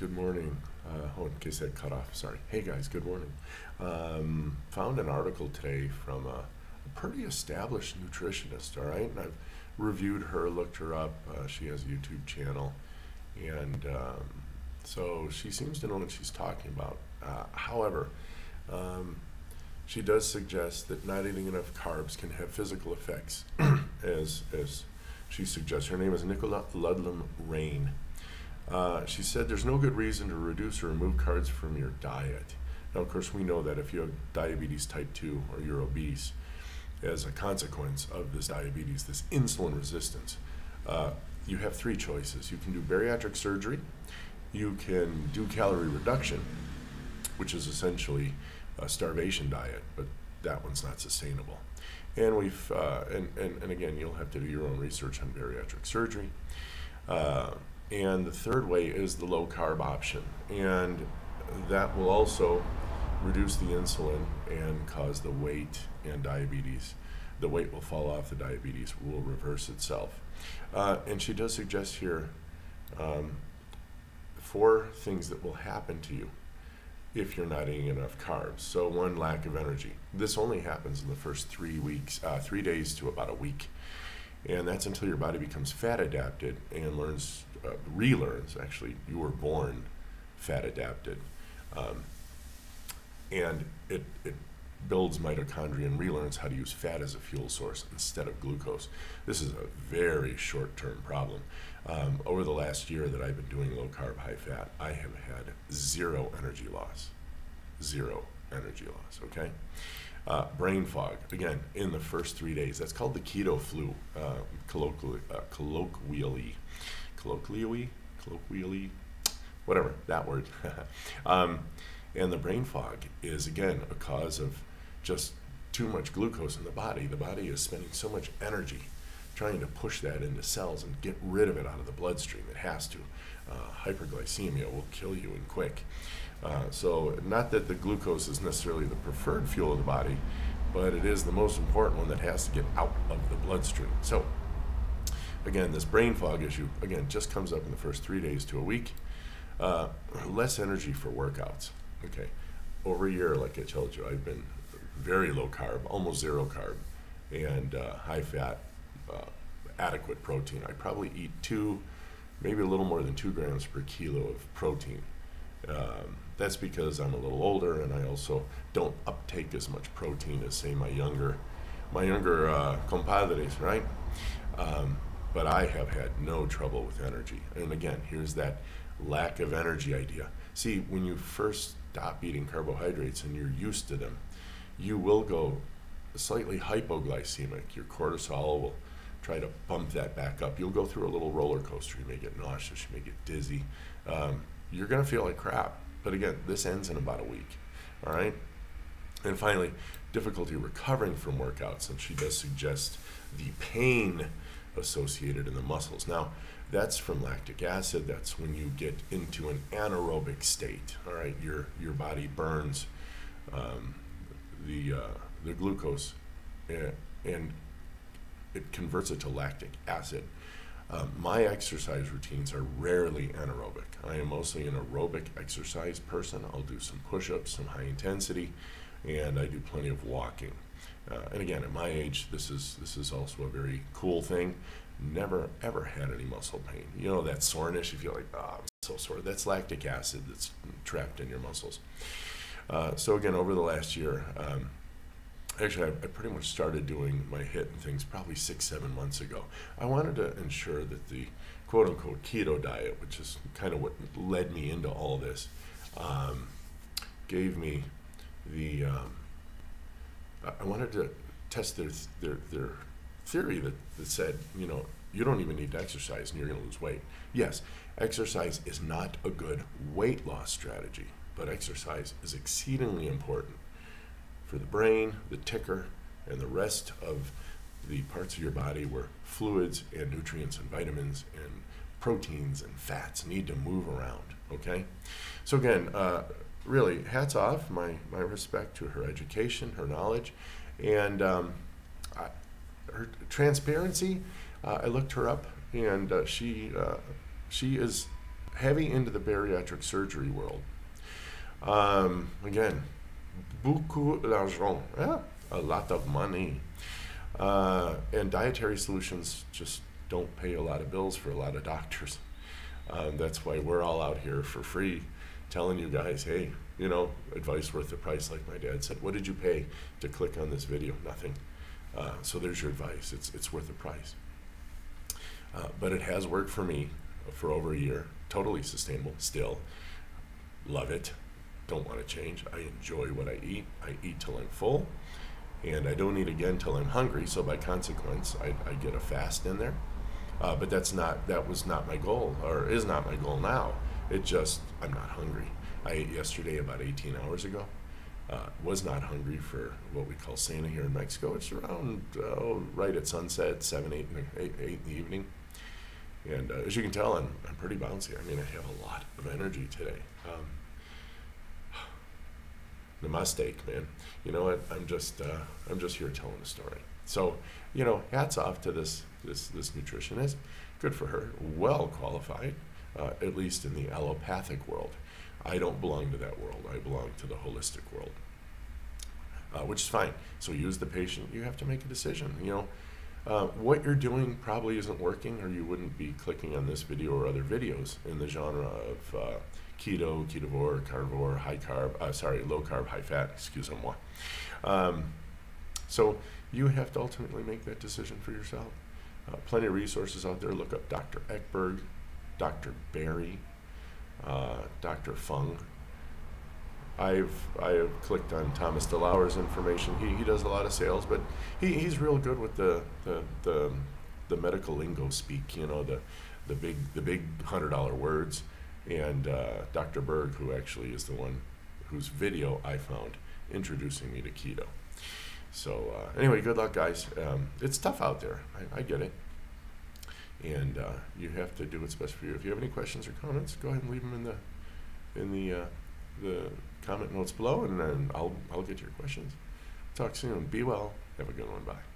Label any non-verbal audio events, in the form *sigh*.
good morning. Uh, oh, in case that cut off, sorry. Hey guys, good morning. Um, found an article today from a, a, pretty established nutritionist, all right? And I've reviewed her, looked her up. Uh, she has a YouTube channel. And um, so she seems to know what she's talking about. Uh, however, um, she does suggest that not eating enough carbs can have physical effects, *clears throat* as, as she suggests. Her name is Nicola Ludlam Raine. Uh, she said there's no good reason to reduce or remove carbs from your diet. Now, of course, we know that if you have diabetes type 2 or you're obese, as a consequence of this diabetes, this insulin resistance, uh, you have three choices. You can do bariatric surgery, you can do calorie reduction, which is essentially a starvation diet, but that one's not sustainable. And we've, uh, and, and, and again, you'll have to do your own research on bariatric surgery. Uh, and the third way is the low carb option. And that will also reduce the insulin and cause the weight and diabetes. The weight will fall off, the diabetes will reverse itself. Uh, and she does suggest here um, four things that will happen to you if you're not eating enough carbs. So, one, lack of energy. This only happens in the first three weeks, uh, three days to about a week. And that's until your body becomes fat adapted and learns, uh, relearns actually, you were born fat adapted. Um, and it, it builds mitochondria and relearns how to use fat as a fuel source instead of glucose. This is a very short term problem. Um, over the last year that I've been doing low carb, high fat, I have had zero energy loss. Zero energy loss, okay? Uh, brain fog, again, in the first three days. That's called the keto flu, uh, colloquially, uh, colloquially, colloquially, colloquially, whatever, that word. *laughs* um, and the brain fog is, again, a cause of just too much glucose in the body. The body is spending so much energy trying to push that into cells and get rid of it out of the bloodstream. It has to. Uh, hyperglycemia will kill you in quick. Uh, so, not that the glucose is necessarily the preferred fuel of the body, but it is the most important one that has to get out of the bloodstream. So, again, this brain fog issue, again, just comes up in the first three days to a week. Uh, less energy for workouts. Okay. Over a year, like I told you, I've been very low carb, almost zero carb, and uh, high fat, uh, adequate protein. I probably eat two, maybe a little more than two grams per kilo of protein. Um, that's because I'm a little older and I also don't uptake as much protein as say my younger, my younger uh, compadres, right? Um, but I have had no trouble with energy. And again, here's that lack of energy idea. See, when you first stop eating carbohydrates and you're used to them, you will go slightly hypoglycemic. Your cortisol will try to bump that back up. You'll go through a little roller coaster. You may get nauseous, you may get dizzy. Um, you're going to feel like crap. But again, this ends in about a week. All right? And finally, difficulty recovering from workouts. And she does suggest the pain associated in the muscles. Now, that's from lactic acid. That's when you get into an anaerobic state. All right, your your body burns um, the uh, the glucose, and, it converts it to lactic acid. Um, my exercise routines are rarely anaerobic. I am mostly an aerobic exercise person. I'll do some push-ups, some high intensity, and I do plenty of walking. Uh, and again, at my age, this is this is also a very cool thing. Never ever had any muscle pain. You know that soreness. You feel like, oh, I'm so sore. That's lactic acid that's trapped in your muscles. Uh, so again, over the last year, um, actually, I, I, pretty much started doing my HIIT and things probably six, seven months ago. I wanted to ensure that the quote unquote keto diet, which is kind of what led me into all this, um, gave me the. Um, I wanted to test their their their theory that, that said, you know, you don't even need to exercise and you're going to lose weight. Yes, exercise is not a good weight loss strategy but exercise is exceedingly important for the brain, the ticker, and the rest of the parts of your body where fluids and nutrients and vitamins and proteins and fats need to move around. Okay? So, again, uh, really, hats off, my, my respect to her education, her knowledge, and um, I, her transparency. Uh, I looked her up, and uh, she, uh, she is heavy into the bariatric surgery world. Um, again, beaucoup d'argent, yeah, a lot of money. Uh, and dietary solutions just don't pay a lot of bills for a lot of doctors. Um, that's why we're all out here for free telling you guys, hey, you know, advice worth the price, like my dad said. What did you pay to click on this video? Nothing. Uh, so there's your advice. It's, it's worth the price. Uh, but it has worked for me for over a year. Totally sustainable still. Love it. Don't want to change. I enjoy what I eat. I eat till I'm full. And I don't eat again till I'm hungry. So by consequence, I, I get a fast in there. Uh, but that's not that was not my goal or is not my goal now. It just I'm not hungry. I ate yesterday about 18 hours ago. Uh, was not hungry for what we call cena here in Mexico. It's around oh, right at sunset, seven, eight, in the, eight, eight in the evening. And uh, as you can tell, I'm, I'm pretty bouncy. I mean, I have a lot of energy today. Um, *sighs* mistake, man. You know what? I'm just uh, I'm just here telling a story. So, you know, hats off to this this this nutritionist. Good for her. Well qualified, uh, at least in the allopathic world. I don't belong to that world. I belong to the holistic world, uh, which is fine. So use the patient. You have to make a decision. You know, uh, what you're doing probably isn't working, or you wouldn't be clicking on this video or other videos in the genre of uh, keto, ketovore, carnivore, high carb. Uh, sorry, low carb, high fat. Excuse moi. Um, so you have to ultimately make that decision for yourself. Uh, plenty of resources out there. Look up Dr. Ekberg, Dr. Berry, uh, Dr. Fung. I've I have clicked on Thomas DeLauer's information. He, he does a lot of sales, but he, he's real good with the, the, the, the medical lingo speak, you know, the, the big the big hundred dollar words. And uh, Dr. Berg, who actually is the one whose video I found introducing me to keto. So uh, anyway, good luck, guys. Um, it's tough out there. I, I get it, and uh, you have to do what's best for you. If you have any questions or comments, go ahead and leave them in the in the uh, the comment notes below, and then I'll I'll get your questions. Talk soon. Be well. Have a good one. Bye.